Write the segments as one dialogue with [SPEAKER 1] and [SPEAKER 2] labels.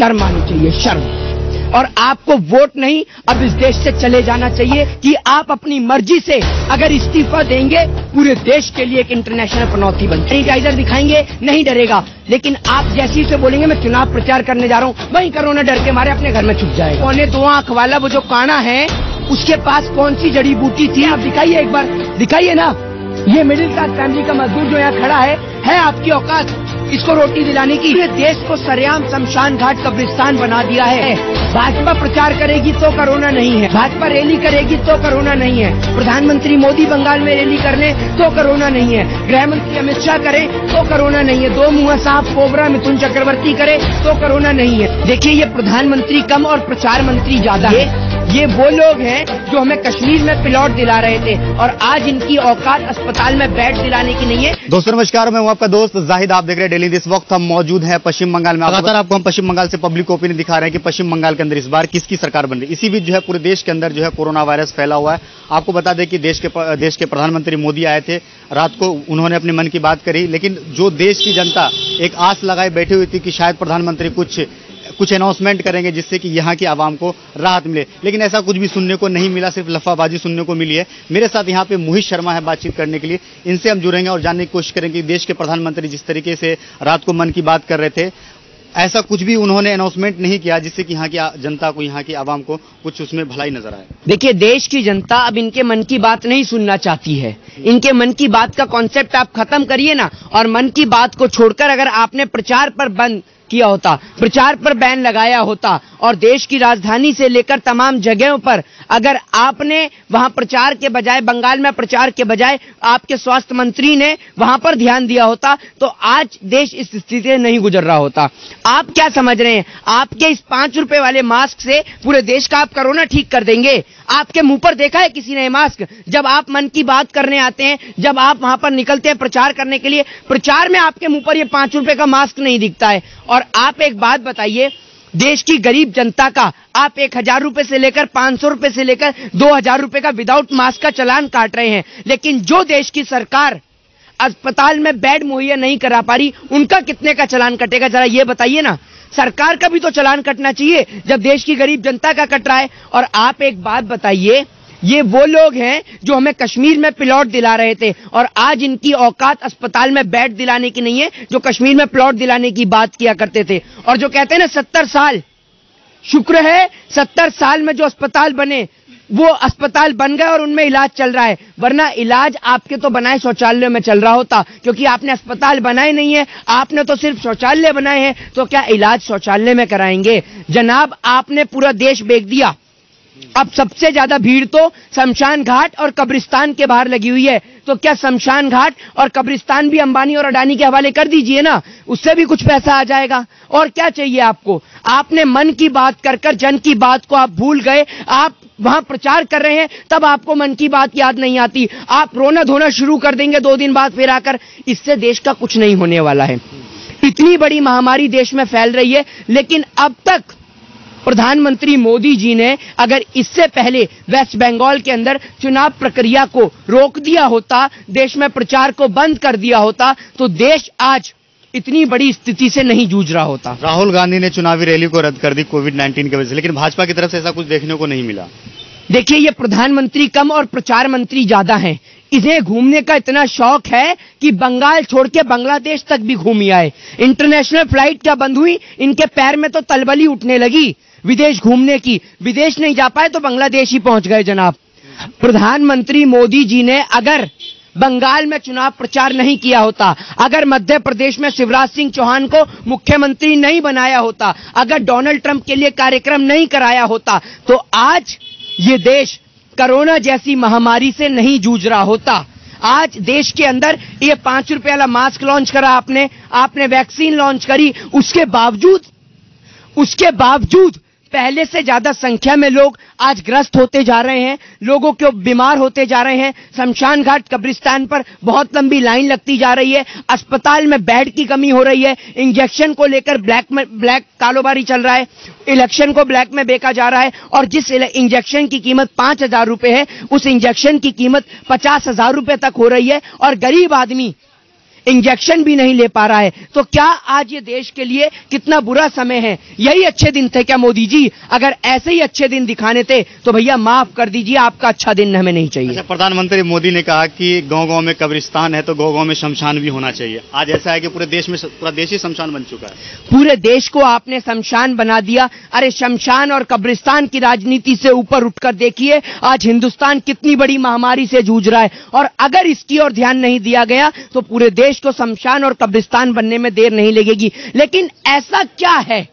[SPEAKER 1] शर्म आनी चाहिए शर्म। और आपको वोट नहीं अब इस देश से चले जाना चाहिए कि आप अपनी मर्ज़ी से अगर इस्तीफा देंगे पूरे देश के लिए एक इंटरनेशनल पनौती बन सैनिटाइजर दिखाएँगे नहीं डरेगा। लेकिन आप जैसी से बोलेंगे मैं चुनाव प्रचार करने जा रहा हूँ। वही कोरोना डर के मारे अपने घर में छुप जाए पौने दो आँख वाला वो जो काना है उसके पास कौन सी जड़ी बूटी थी? आप दिखाइए एक बार। दिखाइए ना। ये मिडिल क्लास फैमिली का मजदूर जो यहाँ खड़ा है है आपकी औकात। इसको रोटी दिलाने की। ये देश को सरेआम शमशान घाट कब्रिस्तान बना दिया है। भाजपा प्रचार करेगी तो कोरोना नहीं है। भाजपा रैली करेगी तो कोरोना नहीं है। प्रधानमंत्री मोदी बंगाल में रैली कर ले तो कोरोना नहीं है। गृह मंत्री अमित शाह करे तो कोरोना नहीं है। दो मुँह साहब कोबरा मिथुन चक्रवर्ती करे तो कोरोना नहीं है। देखिए ये प्रधानमंत्री कम और प्रचार मंत्री ज़्यादा है। ये वो लोग हैं जो हमें कश्मीर में प्लॉट दिला रहे थे और आज इनकी औकात अस्पताल में बेड दिलाने की नहीं है।
[SPEAKER 2] दोस्तों नमस्कार मैं हूँ आपका दोस्त जाहिद। आप देख रहे हैं डेली इस वक्त हम मौजूद हैं पश्चिम बंगाल में। लगातार आपको हम पश्चिम बंगाल से पब्लिक ओपिनियन दिखा रहे हैं कि पश्चिम बंगाल के अंदर इस बार किसकी सरकार बन रही इसी बीच जो है पूरे देश के अंदर जो है कोरोना वायरस फैला हुआ है। आपको बता दें कि देश के देश के प्रधानमंत्री मोदी आए थे। रात को उन्होंने अपने मन की बात करी लेकिन जो देश की जनता एक आस लगाए बैठी हुई थी कि शायद प्रधानमंत्री कुछ कुछ अनाउंसमेंट करेंगे जिससे कि यहाँ की आवाम को राहत मिले। लेकिन ऐसा कुछ भी सुनने को नहीं मिला, सिर्फ़ लफाबाजी सुनने को मिली है। मेरे साथ यहाँ पे मोहित शर्मा है बातचीत करने के लिए। इनसे हम जुड़ेंगे और जानने की कोशिश करेंगे कि देश के प्रधानमंत्री जिस तरीके से रात को मन की बात कर रहे थे, ऐसा कुछ भी उन्होंने अनाउंसमेंट नहीं किया जिससे कि यहाँ की जनता को, यहाँ की आवाम को कुछ उसमें भलाई नज़र आए।
[SPEAKER 1] देखिए, देश की जनता अब इनके मन की बात नहीं सुनना चाहती है। इनके मन की बात का कॉन्सेप्ट आप खत्म करिए ना, और मन की बात को छोड़कर अगर आपने प्रचार पर बंद किया होता, प्रचार पर बैन लगाया होता और देश की राजधानी से लेकर तमाम जगहों पर अगर आपने वहाँ प्रचार के बजाय, बंगाल में प्रचार के बजाय आपके स्वास्थ्य मंत्री ने वहाँ पर ध्यान दिया होता तो आज देश इस स्थिति से नहीं गुजर रहा होता। आप क्या समझ रहे हैं? आपके इस पाँच रुपए वाले मास्क से पूरे देश का आप कोरोना ठीक कर देंगे? आपके मुँह पर देखा है किसी ने मास्क? जब आप मन की बात करने आते हैं, जब आप वहाँ पर निकलते हैं प्रचार करने के लिए, प्रचार में आपके मुँह पर ये पाँच रुपए का मास्क नहीं दिखता है। और आप एक बात बताइए, देश की गरीब जनता का आप एक हज़ार रुपए से लेकर पाँच सौ रुपए से लेकर दो हज़ार रुपए का विदाउट मास्क का चलान काट रहे हैं। लेकिन जो देश की सरकार अस्पताल में बेड मुहैया नहीं करा पा रही, उनका कितने का चलान कटेगा? जरा ये बताइए ना। सरकार का भी तो चलान कटना चाहिए, जब देश की गरीब जनता का कट रहा है। और आप एक बात बताइए ये वो लोग हैं जो हमें कश्मीर में प्लॉट दिला रहे थे और आज इनकी औकात अस्पताल में बेड दिलाने की नहीं है, जो कश्मीर में प्लॉट दिलाने की बात किया करते थे। और जो कहते हैं ना, सत्तर साल, शुक्र है, सत्तर साल में जो अस्पताल बने, वो अस्पताल बन गए और उनमें इलाज चल रहा है। वरना इलाज आपके तो बनाए, शौचालय में चल रहा होता, क्योंकि आपने अस्पताल बनाए नहीं है, आपने तो सिर्फ़ शौचालय बनाए हैं तो क्या इलाज शौचालय में कराएँगे? जनाब, आपने पूरा देश बेच दिया। अब सबसे ज़्यादा भीड़ तो शमशान घाट और कब्रिस्तान के बाहर लगी हुई है। तो क्या शमशान घाट और कब्रिस्तान भी अंबानी और अडानी के हवाले कर दीजिए ना? उससे भी कुछ पैसा आ जाएगा। और क्या चाहिए आपको? आपने मन की बात कर कर जन की बात को आप भूल गए। आप वहाँ प्रचार कर रहे हैं, तब आपको मन की बात याद नहीं आती। आप रोना धोना शुरू कर देंगे दो दिन बाद फिर आकर। इससे देश का कुछ नहीं होने वाला है। इतनी बड़ी महामारी देश में फैल रही है, लेकिन अब तक प्रधानमंत्री मोदी जी ने अगर इससे पहले वेस्ट बंगाल के अंदर चुनाव प्रक्रिया को रोक दिया होता देश में प्रचार को बंद कर दिया होता तो देश आज इतनी बड़ी स्थिति से नहीं जूझ रहा होता।
[SPEAKER 2] राहुल गांधी ने चुनावी रैली को रद्द कर दी कोविड 19 की वजह से लेकिन भाजपा की तरफ़ से ऐसा कुछ देखने को नहीं मिला।
[SPEAKER 1] देखिए ये प्रधानमंत्री कम और प्रचार मंत्री ज़्यादा हैं। इन्हें घूमने का इतना शौक है कि बंगाल छोड़ के बांग्लादेश तक भी घूम आए। इंटरनेशनल फ़्लाइट क्या बंद हुई? इनके पैर में तो तलबली उठने लगी। विदेश घूमने की। विदेश नहीं जा पाए तो बांग्लादेश ही पहुँच गए जनाब। प्रधानमंत्री मोदी जी ने अगर बंगाल में चुनाव प्रचार नहीं किया होता, अगर मध्य प्रदेश में शिवराज सिंह चौहान को मुख्यमंत्री नहीं बनाया होता, अगर डोनाल्ड ट्रंप के लिए कार्यक्रम नहीं कराया होता तो आज ये देश कोरोना जैसी महामारी से नहीं जूझ रहा होता। आज देश के अंदर ये पाँच रुपए वाला मास्क लॉन्च करा आपने आपने वैक्सीन लॉन्च करी, उसके बावजूद उसके बावजूद पहले से ज़्यादा संख्या में लोग आज ग्रस्त होते जा रहे हैं, लोगों के बीमार होते जा रहे हैं। शमशान घाट कब्रिस्तान पर बहुत लंबी लाइन लगती जा रही है। अस्पताल में बेड की कमी हो रही है। इंजेक्शन को लेकर ब्लैक में, ब्लैक कारोबारी चल रहा है। इलेक्शन को ब्लैक में बेचा जा रहा है और जिस इंजेक्शन की कीमत पाँच हज़ार रुपए है, उस इंजेक्शन की कीमत पचास हज़ार रुपए तक हो रही है और गरीब आदमी इंजेक्शन भी नहीं ले पा रहा है। तो क्या आज ये देश के लिए कितना बुरा समय है? यही अच्छे दिन थे क्या मोदी जी? अगर ऐसे ही अच्छे दिन दिखाने थे तो भैया माफ़ कर दीजिए आपका अच्छा दिन हमें नहीं चाहिए।
[SPEAKER 2] अच्छा प्रधानमंत्री मोदी ने कहा कि गाँव गाँव में कब्रिस्तान है तो गाँव गाँव में शमशान भी होना चाहिए। आज ऐसा है कि पूरे देश में पूरा देश ही शमशान बन चुका है।
[SPEAKER 1] पूरे देश को आपने शमशान बना दिया। अरे शमशान और कब्रिस्तान की राजनीति से ऊपर उठकर देखिए आज हिंदुस्तान कितनी बड़ी महामारी से जूझ रहा है। और अगर इसकी ओर ध्यान नहीं दिया गया तो पूरे देश को शमशान और कब्रिस्तान बनने में देर नहीं लगेगी। लेकिन ऐसा क्या है?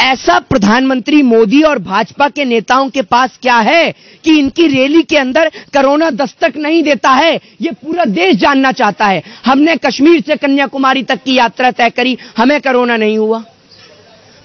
[SPEAKER 1] ऐसा प्रधानमंत्री मोदी और भाजपा के नेताओं के पास क्या है कि इनकी रैली के अंदर कोरोना दस्तक नहीं देता है? ये पूरा देश जानना चाहता है। हमने कश्मीर से कन्याकुमारी तक की यात्रा तय करी, हमें कोरोना नहीं हुआ।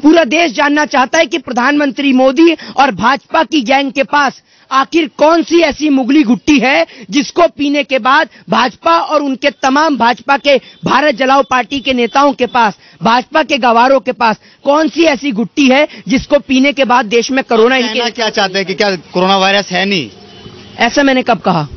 [SPEAKER 1] पूरा देश जानना चाहता है कि प्रधानमंत्री मोदी और भाजपा की गैंग के पास आखिर कौन सी ऐसी मुगली गुट्टी है जिसको पीने के बाद भाजपा और उनके तमाम भाजपा के भारत जलाओ पार्टी के नेताओं के पास भाजपा के गवारों के पास कौन सी ऐसी गुट्टी है जिसको पीने के बाद देश में कोरोना
[SPEAKER 2] इनके क्या चाहते हैं कि क्या कोरोना वायरस है नहीं?
[SPEAKER 1] ऐसा मैंने कब कहा?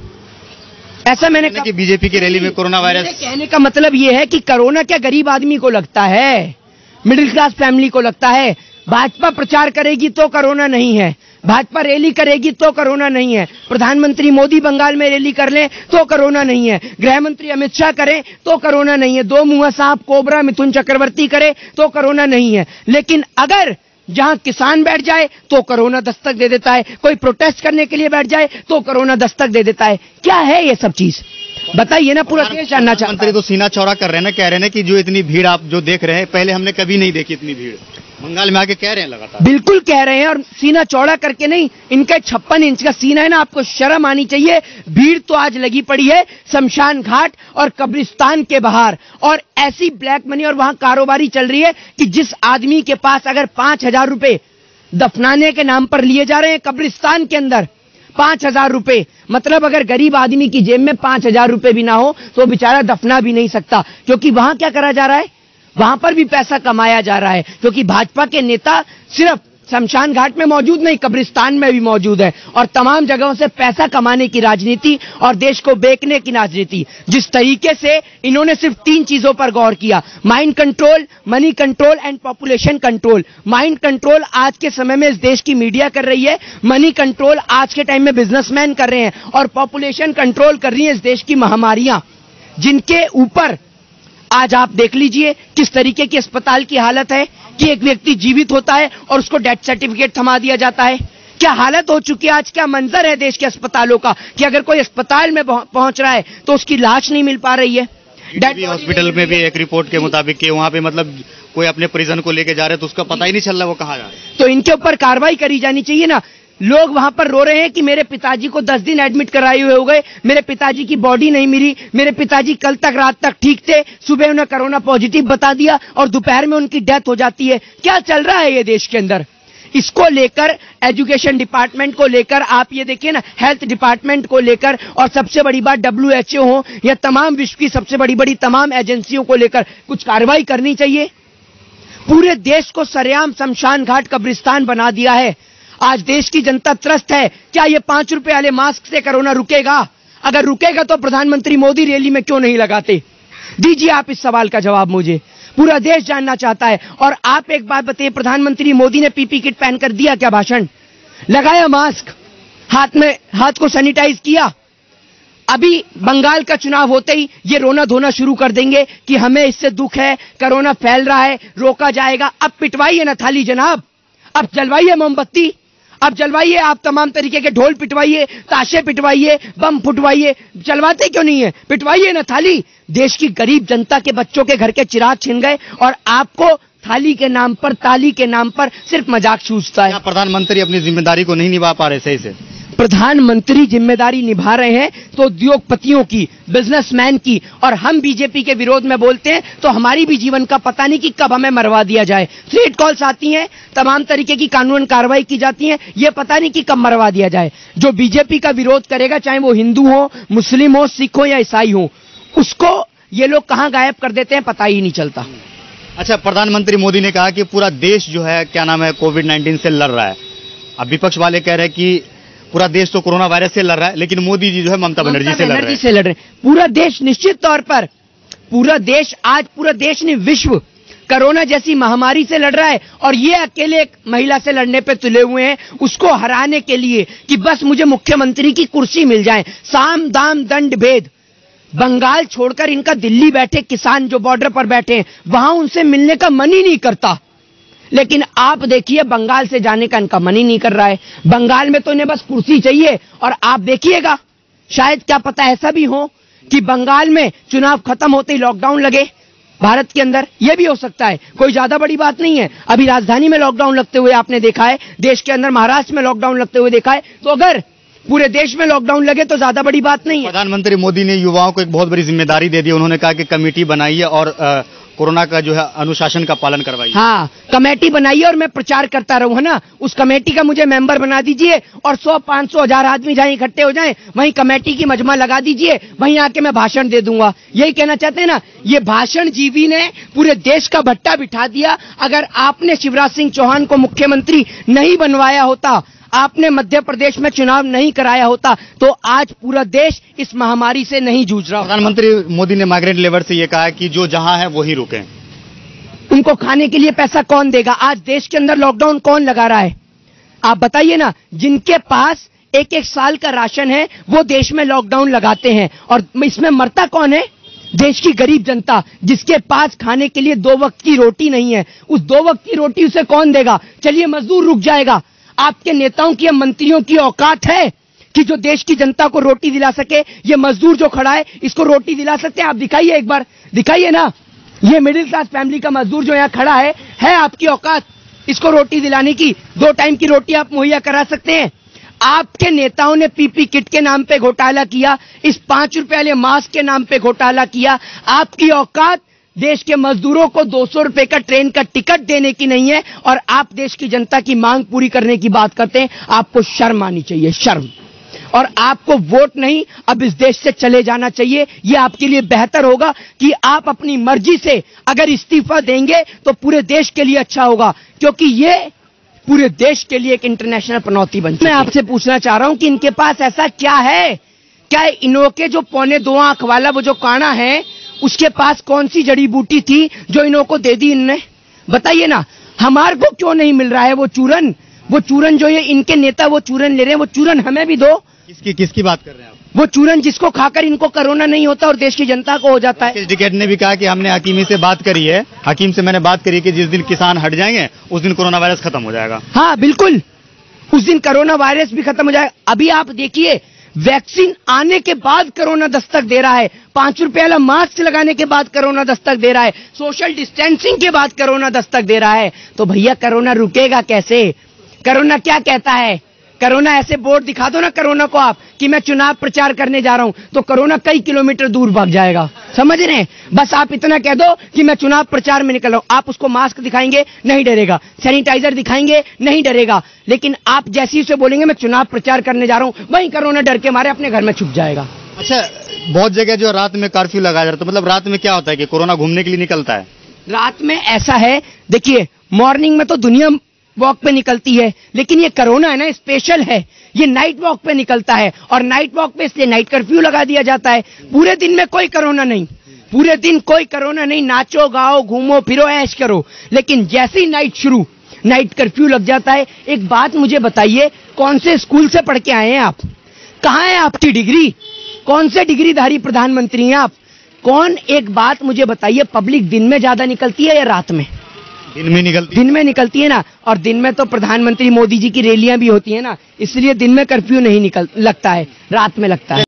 [SPEAKER 1] ऐसा मैंने
[SPEAKER 2] कहा कि बीजेपी की रैली में कोरोना वायरस
[SPEAKER 1] कहने का मतलब ये है कि कोरोना क्या गरीब आदमी को लगता है? मिडिल क्लास फैमिली को लगता है, भाजपा प्रचार करेगी तो कोरोना नहीं है, भाजपा रैली करेगी तो कोरोना नहीं है, प्रधानमंत्री मोदी बंगाल में रैली कर लें तो कोरोना नहीं है गृह मंत्री अमित शाह करें तो कोरोना नहीं है, दो मुँह साहब कोबरा, मिथुन चक्रवर्ती करे तो कोरोना नहीं है, लेकिन अगर जहाँ किसान बैठ जाए तो कोरोना दस्तक दे देता है, कोई प्रोटेस्ट करने के लिए बैठ जाए तो कोरोना दस्तक दे देता है, क्या है ये सब चीज़? बताइए ना पूरा देश जानना चाहता
[SPEAKER 2] है। तो सीना चौड़ा कर रहे हैं ना कह रहे हैं कि जो इतनी भीड़ आप जो देख रहे हैं पहले हमने कभी नहीं देखी इतनी भीड़। बंगाल में आके कह रहे हैं लगातार।
[SPEAKER 1] बिल्कुल कह रहे हैं और सीना चौड़ा करके नहीं इनका छप्पन इंच का सीना है ना आपको शर्म आनी चाहिए। भीड़ तो आज लगी पड़ी है शमशान घाट और कब्रिस्तान के बाहर। और ऐसी ब्लैक मनी और वहाँ कारोबारी चल रही है कि जिस आदमी के पास अगर पाँच हज़ार रुपए दफनाने के नाम पर लिए जा रहे हैं कब्रिस्तान के अंदर पाँच हज़ार रुपए। मतलब अगर गरीब आदमी की जेब में पाँच हज़ार रुपए भी ना हो तो बेचारा दफना भी नहीं सकता। क्योंकि वहाँ क्या करा जा रहा है? वहाँ पर भी पैसा कमाया जा रहा है। क्योंकि भाजपा के नेता सिर्फ़ शमशान घाट में मौजूद नहीं, कब्रिस्तान में भी मौजूद है। और तमाम जगहों से पैसा कमाने की राजनीति और देश को बेचने की राजनीति। जिस तरीके से इन्होंने सिर्फ़ तीन चीज़ों पर गौर किया mind control money control and population control mind control आज के समय में इस देश की मीडिया कर रही है मनी कंट्रोल आज के टाइम में बिजनेसमैन कर रहे हैं और पॉपुलेशन कंट्रोल कर रही है इस देश की महामारियाँ। जिनके ऊपर आज आप देख लीजिए किस तरीके की अस्पताल की हालत है कि एक व्यक्ति जीवित होता है और उसको डेथ सर्टिफिकेट थमा दिया जाता है। क्या हालत हो चुकी है आज? क्या मंजर है देश के अस्पतालों का? कि अगर कोई अस्पताल में पहुँच रहा है तो उसकी लाश नहीं मिल पा रही है?
[SPEAKER 2] हॉस्पिटल में भी एक रिपोर्ट के मुताबिक कि वहाँ पे मतलब कोई अपने परिजन को लेके जा रहे तो उसका पता ही नहीं चल रहा वो कहा जा रहा है।
[SPEAKER 1] तो इनके ऊपर कार्रवाई करी जानी चाहिए ना। लोग वहाँ पर रो रहे हैं कि मेरे पिताजी को दस दिन एडमिट कराए हुए हो गए। मेरे पिताजी की बॉडी नहीं मिली। मेरे पिताजी कल तक, रात तक ठीक थे। सुबह उन्हें कोरोना पॉजिटिव बता दिया और दोपहर में उनकी डेथ हो जाती है। क्या चल रहा है ये देश के अंदर? इसको लेकर एजुकेशन डिपार्टमेंट को लेकर, आप ये देखिए ना हेल्थ डिपार्टमेंट को लेकर, और सबसे बड़ी बात डब्ल्यू एच हो या तमाम विश्व की सबसे बड़ी बड़ी तमाम एजेंसियों को लेकर, कुछ कार्रवाई करनी चाहिए। पूरे देश को सरेआम शमशान घाट कब्रिस्तान बना दिया है। आज देश की जनता त्रस्त है। क्या ये पाँच रुपए वाले मास्क से कोरोना रुकेगा? अगर रुकेगा तो प्रधानमंत्री मोदी रैली में क्यों नहीं लगाते? दीजिए आप इस सवाल का जवाब मुझे। पूरा देश जानना चाहता है। और आप एक बात बताइए, प्रधानमंत्री मोदी ने पीपी किट पहनकर दिया क्या भाषण? लगाया मास्क। हाथ में, हाथ को सैनिटाइज किया। अभी बंगाल का चुनाव होते ही ये रोना धोना शुरू कर देंगे कि हमें इससे दुख है, कोरोना फैल रहा है, रोका जाएगा। अब पिटवाइए ना थाली जनाब। अब जलवाइए मोमबत्ती। अब जलवाइए, आप तमाम तरीके के ढोल पिटवाइए, ताशे पिटवाइए, बम फुटवाइए। जलवाते क्यों नहीं है? पिटवाइए ना, थाली। देश की गरीब जनता के बच्चों के घर के चिराग छिन गए और आपको थाली के नाम पर, ताली के नाम पर सिर्फ़ मज़ाक सूझता है।
[SPEAKER 2] प्रधानमंत्री अपनी ज़िम्मेदारी को नहीं निभा पा रहे सही से।
[SPEAKER 1] प्रधानमंत्री ज़िम्मेदारी निभा रहे हैं तो उद्योगपतियों की बिजनेसमैन की, और हम बीजेपी के विरोध में बोलते हैं तो हमारी भी जीवन का पता नहीं कि कब हमें मरवा दिया जाए। थ्रेट कॉल्स आती हैं, तमाम तरीके की कानून कार्रवाई की जाती है, ये पता नहीं कि कब मरवा दिया जाए। जो बीजेपी का विरोध करेगा, चाहे वो हिंदू हो, मुस्लिम हो, सिख हो या ईसाई हो, उसको ये लोग कहाँ गायब कर देते हैं, पता ही नहीं चलता।
[SPEAKER 2] अच्छा प्रधानमंत्री मोदी ने कहा कि पूरा देश जो है, क्या नाम है, कोविड नाइन्टीन से लड़ रहा है। अब विपक्ष वाले कह रहे हैं कि पूरा देश तो कोरोना वायरस से लड़ रहा है लेकिन मोदी जी जो है ममता बनर्जी से लड़ रहे हैं।
[SPEAKER 1] से लड़ रहे हैं। पूरा देश निश्चित तौर पर पूरा देश आज पूरा देश ने विश्व कोरोना जैसी महामारी से लड़ रहा है और ये अकेले एक महिला से लड़ने पे तुले हुए हैं। उसको हराने के लिए कि बस मुझे मुख्यमंत्री की कुर्सी मिल जाए। साम दाम दंड भेद। बंगाल छोड़कर इनका दिल्ली बैठे किसान जो बॉर्डर पर बैठे हैं वहाँ उनसे मिलने का मन ही नहीं करता। लेकिन आप देखिए, बंगाल से जाने का इनका मन ही नहीं कर रहा है। बंगाल में तो इन्हें बस कुर्सी चाहिए और आप देखिएगा, शायद क्या पता ऐसा भी हो कि बंगाल में चुनाव खत्म होते ही लॉकडाउन लगे भारत के अंदर। यह भी हो सकता है। कोई ज़्यादा बड़ी बात नहीं है। अभी राजधानी में लॉकडाउन लगते हुए आपने देखा है, देश के अंदर महाराष्ट्र में लॉकडाउन लगते हुए देखा है। तो अगर पूरे देश में लॉकडाउन लगे तो ज़्यादा बड़ी बात नहीं है।
[SPEAKER 2] प्रधानमंत्री मोदी ने युवाओं को एक बहुत बड़ी ज़िम्मेदारी दे दी। उन्होंने कहा कि कमेटी बनाइए और कोरोना का जो है अनुशासन का पालन करवाइए
[SPEAKER 1] हाँ कमेटी बनाइए और मैं प्रचार करता रहूँ, है ना? उस कमेटी का मुझे मेंबर बना दीजिए और सौ, पाँच सौ, हज़ार आदमी जहाँ इकट्ठे हो जाएँ, वहीं कमेटी की मजमा लगा दीजिए, वहीं आके मैं भाषण दे दूँगा। यही कहना चाहते हैं ना, ये भाषण जीवी ने पूरे देश का भट्टा बिठा दिया। अगर आपने शिवराज सिंह चौहान को मुख्यमंत्री नहीं बनवाया होता आपने मध्य प्रदेश में चुनाव नहीं कराया होता तो आज पूरा देश इस महामारी से नहीं जूझ रहा
[SPEAKER 2] प्रधानमंत्री मोदी ने माइग्रेंट लेबर से ये कहा कि जो जहाँ है वही रुके।
[SPEAKER 1] उनको खाने के लिए पैसा कौन देगा? आज देश के अंदर लॉकडाउन कौन लगा रहा है? आप बताइए ना जिनके पास एक एक साल का राशन है वो देश में लॉकडाउन लगाते हैं। और इसमें मरता कौन है? देश की गरीब जनता जिसके पास खाने के लिए दो वक्त की रोटी नहीं है। उस दो वक्त की रोटी उसे कौन देगा? चलिए मजदूर रुक जाएगा। आपके नेताओं की या मंत्रियों की औकात है कि जो देश की जनता को रोटी दिला सके, ये मजदूर जो खड़ा है, इसको रोटी दिला सकते हैं? आप दिखाइए एक बार। दिखाइए ना। ये मिडिल क्लास फैमिली का मजदूर जो यहाँ खड़ा है है आपकी औकात इसको रोटी दिलाने की? दो टाइम की रोटी आप मुहैया करा सकते हैं। आपके नेताओं ने पीपी किट के नाम पे घोटाला किया, इस पाँच रुपए वाले मास्क के नाम पे घोटाला किया, आपकी औकात देश के मजदूरों को दो सौ रुपए का ट्रेन का टिकट देने की नहीं है और आप देश की जनता की मांग पूरी करने की बात करते हैं आपको शर्म आनी चाहिए शर्म। और आपको वोट नहीं अब इस देश से चले जाना चाहिए ये आपके लिए बेहतर होगा कि आप अपनी मर्ज़ी से अगर इस्तीफा देंगे तो पूरे देश के लिए अच्छा होगा क्योंकि ये पूरे देश के लिए एक इंटरनेशनल पनौती बन मैं आपसे पूछना चाह रहा हूँ कि इनके पास ऐसा क्या है? क्या इनोके जो पौने दो आँख वाला वो जो काना है उसके पास कौन सी जड़ी बूटी थी जो इन्हों को दे दी इनने? बताइए ना हमारे को क्यों नहीं मिल रहा है वो चूरन? वो चूरन जो ये इनके नेता वो चूरन ले रहे हैं वो चूरन हमें भी दो।
[SPEAKER 2] किसकी किसकी बात कर रहे हैं आप?
[SPEAKER 1] वो चूरन जिसको खाकर इनको कोरोना नहीं होता और देश की जनता को हो जाता है।
[SPEAKER 2] टिकट ने भी कहा कि हमने हकीमी से बात करी है। हकीम से मैंने बात करी कि जिस दिन किसान हट जाएँगे उस दिन कोरोना वायरस खत्म हो जाएगा।
[SPEAKER 1] हाँ बिल्कुल। उस दिन कोरोना वायरस भी खत्म हो जाएगा। अभी आप देखिए वैक्सीन आने के बाद कोरोना दस्तक दे रहा है। पाँच रुपए वाला मास्क लगाने के बाद कोरोना दस्तक दे रहा है। सोशल डिस्टेंसिंग के बाद कोरोना दस्तक दे रहा है। तो भैया, कोरोना रुकेगा कैसे? कोरोना क्या कहता है? कोरोना ऐसे बोर्ड दिखा दो ना कोरोना को आप, कि मैं चुनाव प्रचार करने जा रहा हूँ तो कोरोना कई किलोमीटर दूर भाग जाएगा। समझ रहे हैं? बस आप इतना कह दो कि मैं चुनाव प्रचार में निकल रहा हूँ। आप उसको मास्क दिखाएँगे, नहीं डरेगा। सैनिटाइजर दिखाएँगे, नहीं डरेगा। लेकिन आप जैसे ही उसे बोलेंगे, मैं चुनाव प्रचार करने जा रहा हूँ, वहीं कोरोना डर के मारे अपने घर में छुप जाएगा।
[SPEAKER 2] अच्छा बहुत जगह जो रात में कर्फ्यू लगाया जाता है। मतलब रात में क्या होता है कि कोरोना घूमने के लिए निकलता है?
[SPEAKER 1] रात में ऐसा है, देखिए मॉर्निंग में तो दुनिया वॉक पे निकलती है, लेकिन ये कोरोना है ना स्पेशल है। ये नाइट वॉक पे निकलता है, और नाइट वॉक पे इसलिए नाइट कर्फ्यू लगा दिया जाता है। पूरे दिन में कोई कोरोना नहीं। पूरे दिन कोई कोरोना नहीं, नाचो, गाओ, घूमो, फिरो, ऐश करो। लेकिन जैसे नाइट शुरू नाइट कर्फ्यू लग जाता है। एक बात मुझे बताइए, कौन से स्कूल से पढ़ के आए हैं आप? कहाँ है आपकी डिग्री कौन से डिग्रीधारी प्रधानमंत्री हैं आप? कौन एक बात मुझे बताइए पब्लिक दिन में ज़्यादा निकलती है या रात में?
[SPEAKER 2] दिन में निकलती।
[SPEAKER 1] दिन में निकलती है ना? और दिन में तो प्रधानमंत्री मोदी जी की रैलियाँ भी होती है ना? इसलिए दिन में कर्फ्यू नहीं निकल लगता है रात में लगता है।